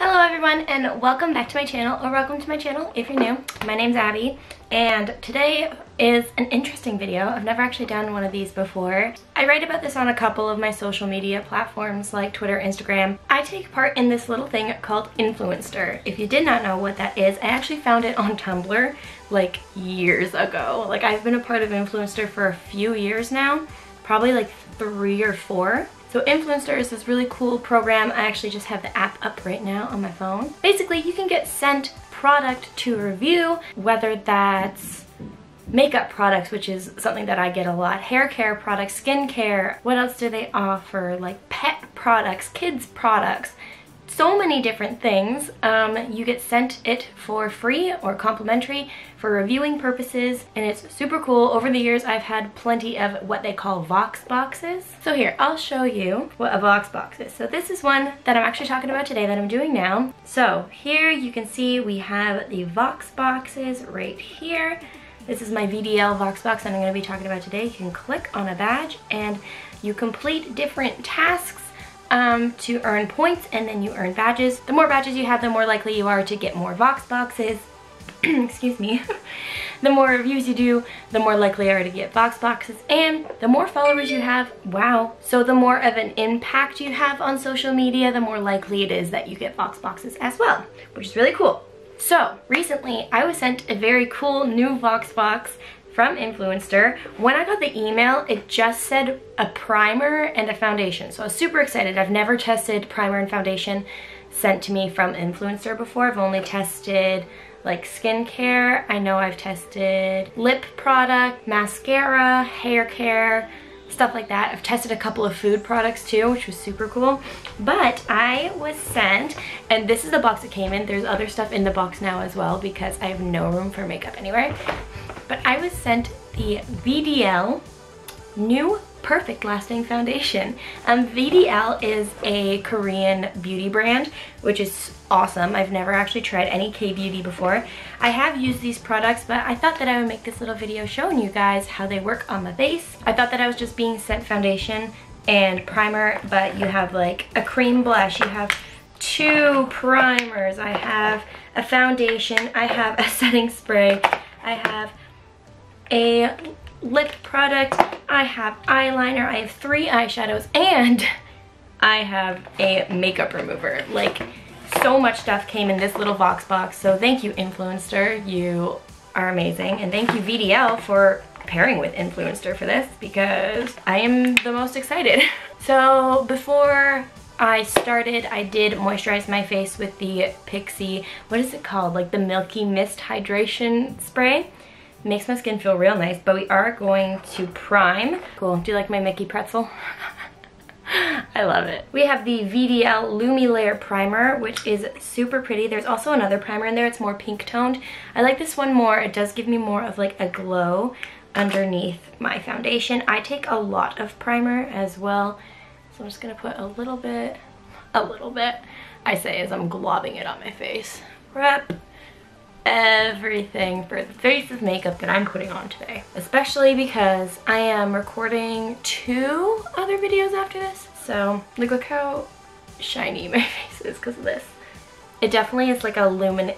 Hello everyone and welcome back to my channel or welcome to my channel if you're new. My name's Abby and today is an interesting video. I've never actually done one of these before. I write about this on a couple of my social media platforms like Twitter, Instagram. I take part in this little thing called Influenster. If you did not know what that is, I actually found it on Tumblr like years ago. Like I've been a part of Influenster for a few years now, probably like three or four. So Influenster is this really cool program. I actually just have the app up right now on my phone. Basically, you can get sent product to review, whether that's makeup products, which is something that I get a lot, hair care products, skin care, what else do they offer, like pet products, kids products, so many different things. Um, you get sent it for free or complimentary for reviewing purposes and it's super cool. Over the years I've had plenty of what they call Vox boxes. So here, I'll show you what a Vox box is. So this is one that I'm actually talking about today that I'm doing now. So here you can see we have the Vox boxes right here. This is my VDL Vox box that I'm going to be talking about today. You can click on a badge and you complete different tasks um, to earn points and then you earn badges. The more badges you have, the more likely you are to get more Vox boxes. Excuse me. the more reviews you do, the more likely you are to get Vox boxes. And the more followers you have, wow. So the more of an impact you have on social media, the more likely it is that you get Vox boxes as well, which is really cool. So recently I was sent a very cool new Vox box from Influenster. When I got the email, it just said a primer and a foundation. So I was super excited. I've never tested primer and foundation sent to me from Influenster before. I've only tested like skincare. I know I've tested lip product, mascara, hair care, stuff like that. I've tested a couple of food products too, which was super cool. But I was sent, and this is the box it came in. There's other stuff in the box now as well because I have no room for makeup anywhere but I was sent the VDL new perfect lasting foundation. Um, VDL is a Korean beauty brand, which is awesome. I've never actually tried any K-beauty before. I have used these products, but I thought that I would make this little video showing you guys how they work on the face. I thought that I was just being sent foundation and primer, but you have like a cream blush, you have two primers, I have a foundation, I have a setting spray, I have a lip product, I have eyeliner, I have three eyeshadows, and I have a makeup remover. Like, so much stuff came in this little Vox box, so thank you, Influenster. You are amazing. And thank you, VDL, for pairing with Influenster for this because I am the most excited. So before I started, I did moisturize my face with the Pixi, what is it called? Like the Milky Mist Hydration Spray makes my skin feel real nice, but we are going to prime. Cool, do you like my Mickey pretzel? I love it. We have the VDL Lumi Layer Primer, which is super pretty. There's also another primer in there. It's more pink toned. I like this one more. It does give me more of like a glow underneath my foundation. I take a lot of primer as well. So I'm just gonna put a little bit, a little bit, I say as I'm globbing it on my face. Rep everything for the face of makeup that I'm putting on today. Especially because I am recording two other videos after this. So like look how shiny my face is because of this. It definitely is like a lumin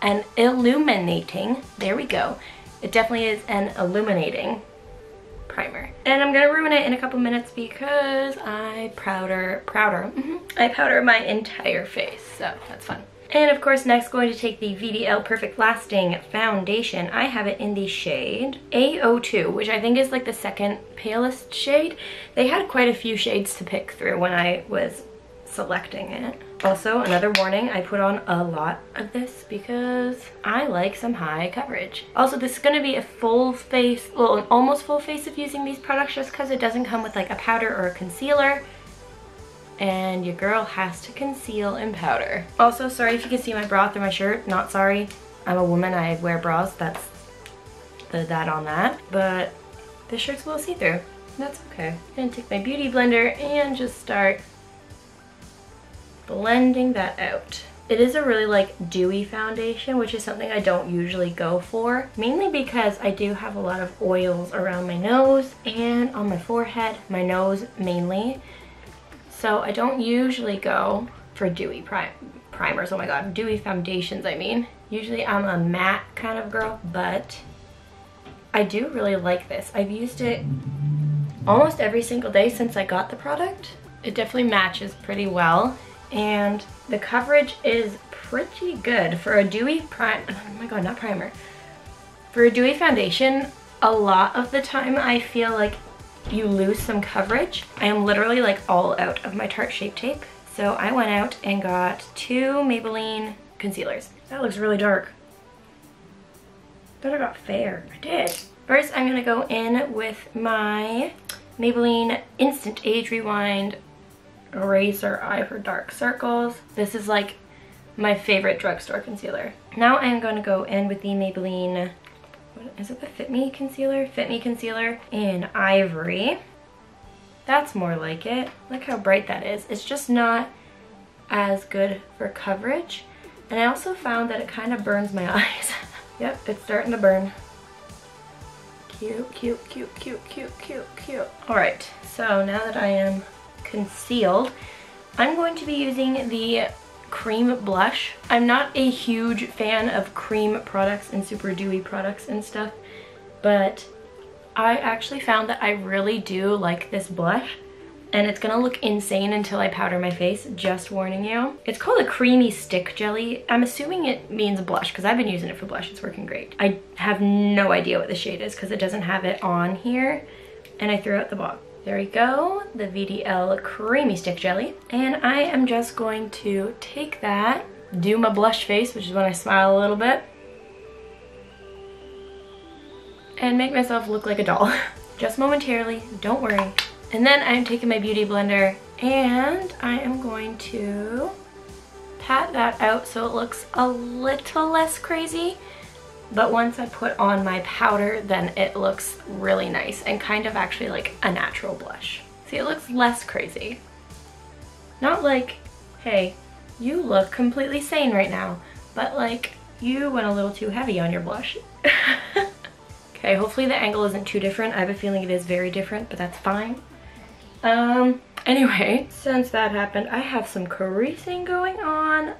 an illuminating, there we go. It definitely is an illuminating primer. And I'm gonna ruin it in a couple minutes because I powder, powder, mm -hmm, I powder my entire face, so that's fun. And of course, next going to take the VDL Perfect Lasting Foundation. I have it in the shade A02, which I think is like the second palest shade. They had quite a few shades to pick through when I was selecting it. Also, another warning, I put on a lot of this because I like some high coverage. Also, this is going to be a full face, well, an almost full face of using these products just because it doesn't come with like a powder or a concealer and your girl has to conceal and powder. Also, sorry if you can see my bra through my shirt. Not sorry. I'm a woman. I wear bras. That's the that on that. But this shirt's a little see-through. That's okay. I'm gonna take my beauty blender and just start blending that out. It is a really like dewy foundation, which is something I don't usually go for. Mainly because I do have a lot of oils around my nose and on my forehead, my nose mainly. So I don't usually go for dewy prim primers, oh my god, dewy foundations I mean. Usually I'm a matte kind of girl, but I do really like this. I've used it almost every single day since I got the product. It definitely matches pretty well and the coverage is pretty good for a dewy prime, oh my god, not primer. For a dewy foundation, a lot of the time I feel like you lose some coverage. I am literally like all out of my Tarte Shape Tape. So I went out and got two Maybelline concealers. That looks really dark. Thought I got fair. I did. First, I'm gonna go in with my Maybelline Instant Age Rewind Eraser Eye for Dark Circles. This is like my favorite drugstore concealer. Now I'm going to go in with the Maybelline, is it the Fit Me concealer? Fit Me concealer in Ivory. That's more like it. Look how bright that is. It's just not as good for coverage. And I also found that it kind of burns my eyes. yep, it's starting to burn. Cute, cute, cute, cute, cute, cute, cute. All right, so now that I am concealed, I'm going to be using the cream blush. I'm not a huge fan of cream products and super dewy products and stuff, but I actually found that I really do like this blush and it's gonna look insane until I powder my face, just warning you. It's called a creamy stick jelly. I'm assuming it means blush because I've been using it for blush, it's working great. I have no idea what the shade is because it doesn't have it on here and I threw out the box. There we go, the VDL Creamy Stick Jelly. And I am just going to take that, do my blush face, which is when I smile a little bit, and make myself look like a doll. just momentarily, don't worry. And then I'm taking my Beauty Blender and I am going to pat that out so it looks a little less crazy. But once I put on my powder, then it looks really nice and kind of actually like a natural blush. See, it looks less crazy. Not like, hey, you look completely sane right now, but like, you went a little too heavy on your blush. okay, hopefully the angle isn't too different. I have a feeling it is very different, but that's fine. Um, anyway, since that happened, I have some creasing going on.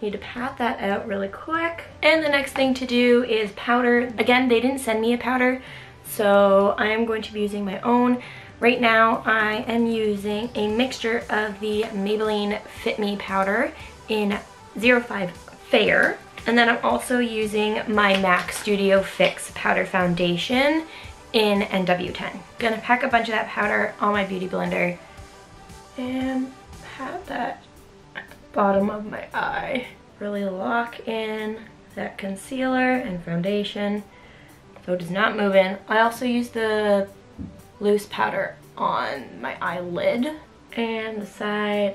Need to pat that out really quick. And the next thing to do is powder. Again, they didn't send me a powder, so I am going to be using my own. Right now, I am using a mixture of the Maybelline Fit Me powder in 05 Fair. And then I'm also using my MAC Studio Fix Powder Foundation in NW10. Gonna pack a bunch of that powder on my beauty blender and pat that bottom of my eye. Really lock in that concealer and foundation so it does not move in. I also use the loose powder on my eyelid and the side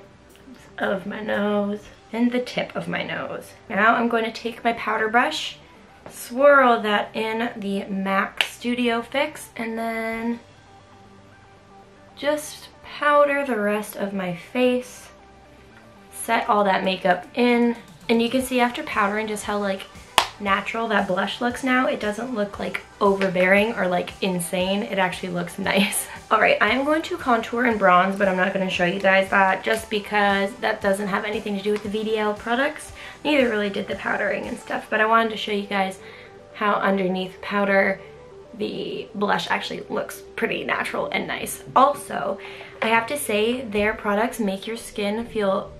of my nose and the tip of my nose. Now I'm going to take my powder brush swirl that in the MAC Studio Fix and then just powder the rest of my face, set all that makeup in, and you can see after powdering just how like natural that blush looks now. It doesn't look like overbearing or like insane. It actually looks nice. All right, I'm going to contour and bronze, but I'm not gonna show you guys that just because that doesn't have anything to do with the VDL products. Neither really did the powdering and stuff, but I wanted to show you guys how underneath powder the blush actually looks pretty natural and nice. Also, I have to say their products make your skin feel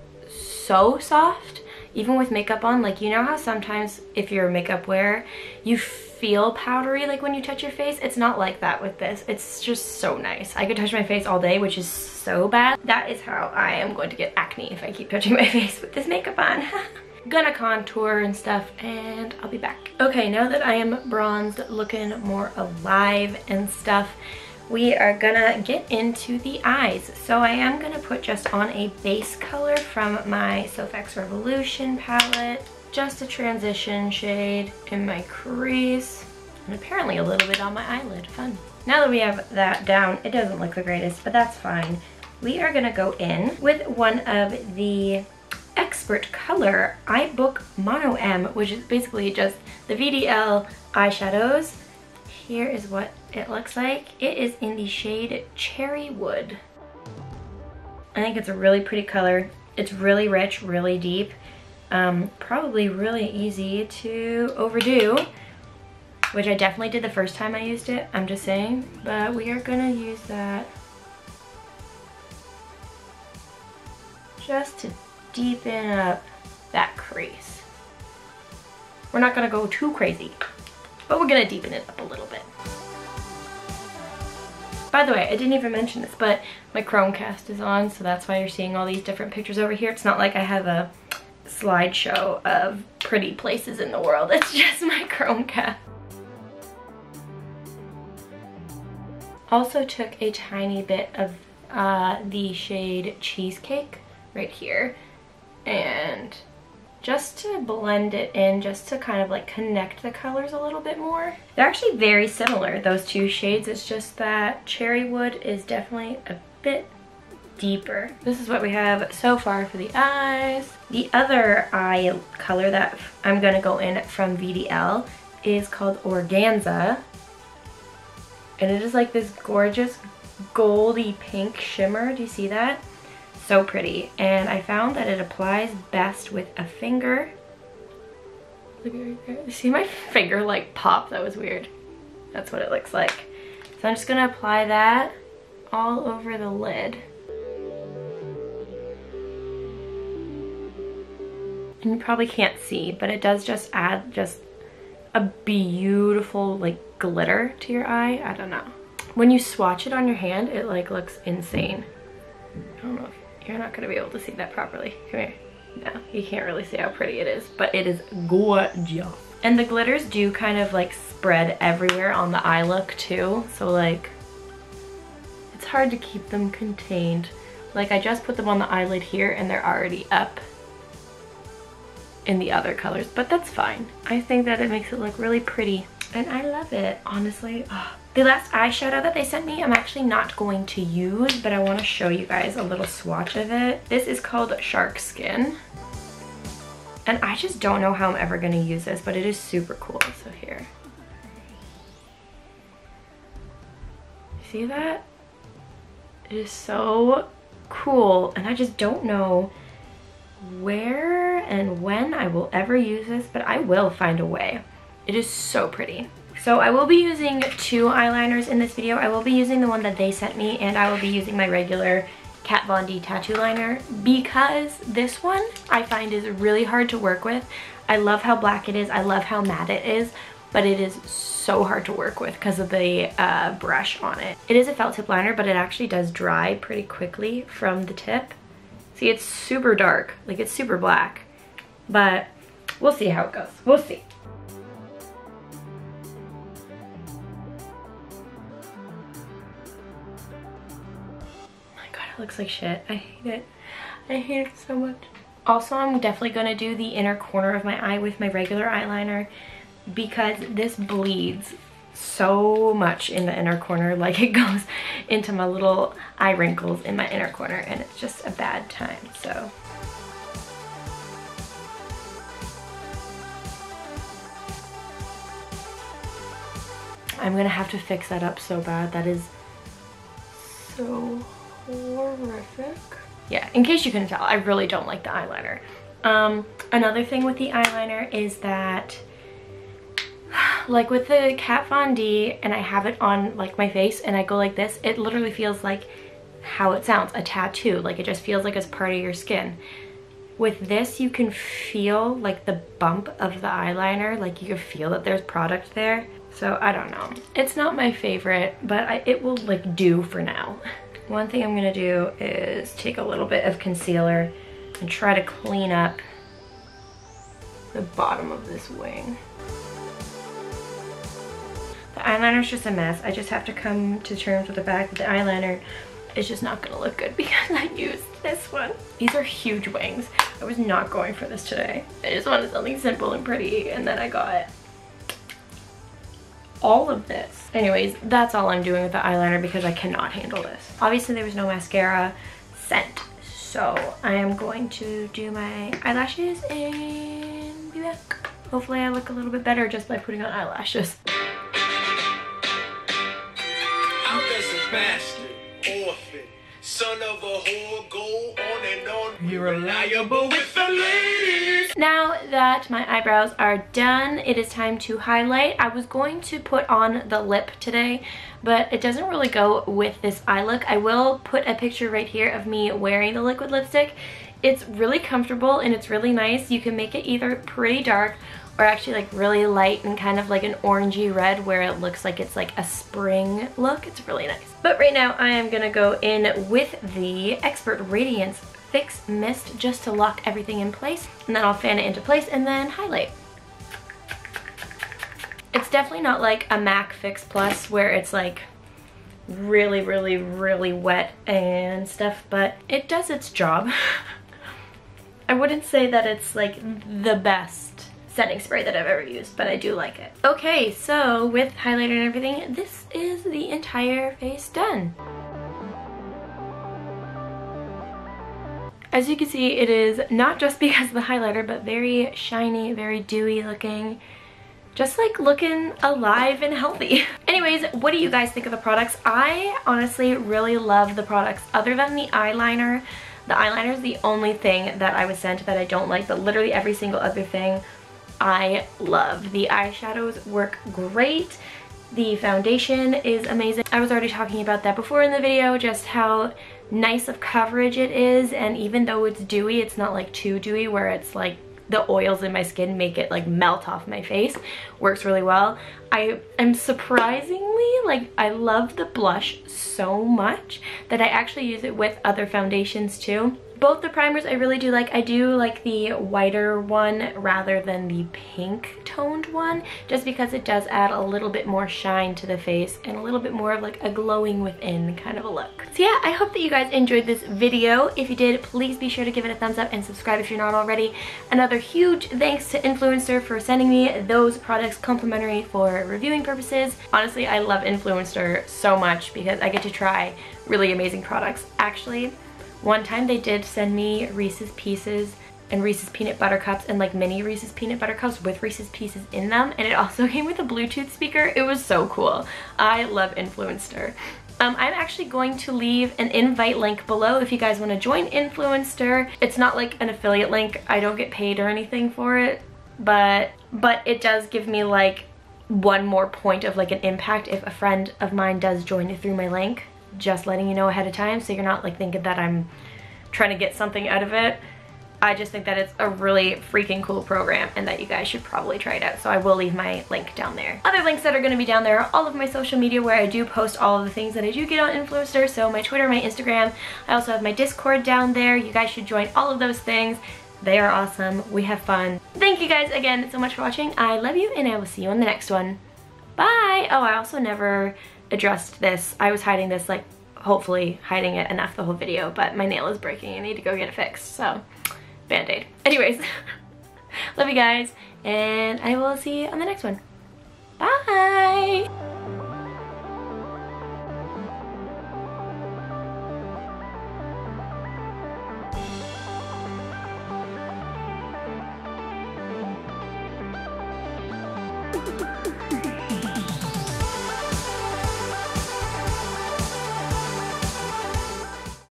so soft even with makeup on, like you know how sometimes if you're a makeup wearer, you feel powdery like when you touch your face? It's not like that with this. It's just so nice. I could touch my face all day, which is so bad. That is how I am going to get acne if I keep touching my face with this makeup on. gonna contour and stuff and I'll be back. Okay, now that I am bronzed, looking more alive and stuff, we are gonna get into the eyes. So I am gonna put just on a base color from my Soph X Revolution palette, just a transition shade in my crease, and apparently a little bit on my eyelid, fun. Now that we have that down, it doesn't look the greatest, but that's fine. We are gonna go in with one of the Expert Color Eye Book Mono M, which is basically just the VDL eyeshadows here is what it looks like. It is in the shade Cherry Wood. I think it's a really pretty color. It's really rich, really deep. Um, probably really easy to overdo, which I definitely did the first time I used it, I'm just saying. But we are gonna use that just to deepen up that crease. We're not gonna go too crazy, but we're gonna deepen it up a little bit. By the way, I didn't even mention this, but my Chromecast is on, so that's why you're seeing all these different pictures over here. It's not like I have a slideshow of pretty places in the world. It's just my Chromecast. Also took a tiny bit of uh, the shade Cheesecake right here and just to blend it in, just to kind of like connect the colors a little bit more. They're actually very similar, those two shades. It's just that Cherry Wood is definitely a bit deeper. This is what we have so far for the eyes. The other eye color that I'm gonna go in from VDL is called Organza. And it is like this gorgeous goldy pink shimmer. Do you see that? So pretty. And I found that it applies best with a finger. See my finger like pop? That was weird. That's what it looks like. So I'm just gonna apply that all over the lid. And you probably can't see, but it does just add just a beautiful like glitter to your eye. I don't know. When you swatch it on your hand, it like looks insane. I don't know if you're not gonna be able to see that properly. Come here. No, you can't really see how pretty it is, but it is gorgeous. And the glitters do kind of like spread everywhere on the eye look too. So like, it's hard to keep them contained. Like I just put them on the eyelid here and they're already up in the other colors, but that's fine. I think that it makes it look really pretty and I love it, honestly. Oh. The last eyeshadow that they sent me, I'm actually not going to use, but I want to show you guys a little swatch of it. This is called Shark Skin. And I just don't know how I'm ever going to use this, but it is super cool. So here. See that? It is so cool. And I just don't know where and when I will ever use this, but I will find a way. It is so pretty. So I will be using two eyeliners in this video. I will be using the one that they sent me and I will be using my regular Kat Von D tattoo liner because this one I find is really hard to work with. I love how black it is. I love how matte it is, but it is so hard to work with because of the uh, brush on it. It is a felt tip liner, but it actually does dry pretty quickly from the tip. See, it's super dark, like it's super black, but we'll see how it goes. We'll see. Looks like shit. I hate it. I hate it so much. Also, I'm definitely going to do the inner corner of my eye with my regular eyeliner because this bleeds so much in the inner corner like it goes into my little eye wrinkles in my inner corner and it's just a bad time so I'm gonna have to fix that up so bad that is so horrific. Yeah, in case you couldn't tell, I really don't like the eyeliner. Um, another thing with the eyeliner is that like with the Kat Von D and I have it on like my face and I go like this, it literally feels like how it sounds, a tattoo. Like it just feels like it's part of your skin. With this, you can feel like the bump of the eyeliner, like you can feel that there's product there. So I don't know. It's not my favorite, but I, it will like do for now. One thing I'm gonna do is take a little bit of concealer and try to clean up the bottom of this wing. The eyeliner's just a mess. I just have to come to terms with the fact that the eyeliner is just not gonna look good because I used this one. These are huge wings. I was not going for this today. I just wanted something simple and pretty and then I got all of this. Anyways, that's all I'm doing with the eyeliner because I cannot handle this. Obviously there was no mascara sent. So I am going to do my eyelashes and be back. Hopefully I look a little bit better just by putting on eyelashes. You're reliable with the ladies. Now that my eyebrows are done, it is time to highlight. I was going to put on the lip today, but it doesn't really go with this eye look. I will put a picture right here of me wearing the liquid lipstick. It's really comfortable and it's really nice. You can make it either pretty dark or actually like really light and kind of like an orangey red where it looks like it's like a spring look. It's really nice. But right now I am gonna go in with the Expert Radiance Fix Mist just to lock everything in place. And then I'll fan it into place and then highlight. It's definitely not like a MAC Fix Plus where it's like really, really, really wet and stuff, but it does its job. I wouldn't say that it's like the best setting spray that I've ever used, but I do like it. Okay, so with highlighter and everything, this is the entire face done. As you can see, it is not just because of the highlighter, but very shiny, very dewy looking. Just like looking alive and healthy. Anyways, what do you guys think of the products? I honestly really love the products other than the eyeliner. The eyeliner is the only thing that I was sent that I don't like, but literally every single other thing I love. The eyeshadows work great. The foundation is amazing. I was already talking about that before in the video, just how nice of coverage it is. And even though it's dewy, it's not like too dewy where it's like the oils in my skin make it like melt off my face. Works really well. I am surprisingly, like I love the blush so much that I actually use it with other foundations too. Both the primers I really do like. I do like the whiter one rather than the pink toned one just because it does add a little bit more shine to the face and a little bit more of like a glowing within kind of a look. So yeah, I hope that you guys enjoyed this video. If you did, please be sure to give it a thumbs up and subscribe if you're not already. Another huge thanks to Influenster for sending me those products complimentary for reviewing purposes. Honestly, I love Influenster so much because I get to try really amazing products. Actually, one time they did send me Reese's Pieces and Reese's Peanut Butter Cups and like mini Reese's Peanut Butter Cups with Reese's Pieces in them and it also came with a Bluetooth speaker. It was so cool. I love Influenster. Um, I'm actually going to leave an invite link below if you guys want to join Influenster. It's not like an affiliate link. I don't get paid or anything for it, but but it does give me like one more point of like an impact if a friend of mine does join through my link just letting you know ahead of time so you're not like thinking that I'm trying to get something out of it. I just think that it's a really freaking cool program and that you guys should probably try it out. So I will leave my link down there. Other links that are going to be down there are all of my social media where I do post all of the things that I do get on Influenster. So my Twitter, my Instagram. I also have my Discord down there. You guys should join all of those things. They are awesome. We have fun. Thank you guys again so much for watching. I love you and I will see you on the next one. Bye! Oh, I also never addressed this. I was hiding this like hopefully hiding it enough the whole video, but my nail is breaking. I need to go get it fixed, so band-aid. Anyways, love you guys, and I will see you on the next one. Bye!